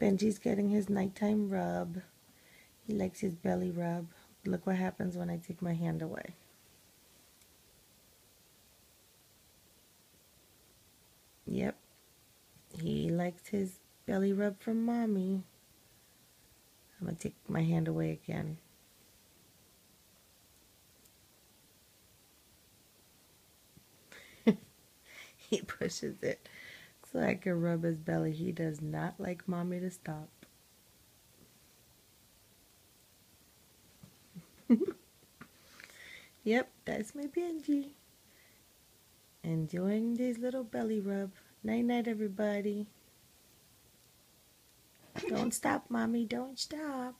Benji's getting his nighttime rub. He likes his belly rub. Look what happens when I take my hand away. Yep. He likes his belly rub from mommy. I'm going to take my hand away again. he pushes it so I can rub his belly. He does not like mommy to stop. yep, that's my Benji. Enjoying this little belly rub. Night night, everybody. Don't stop, mommy. Don't stop.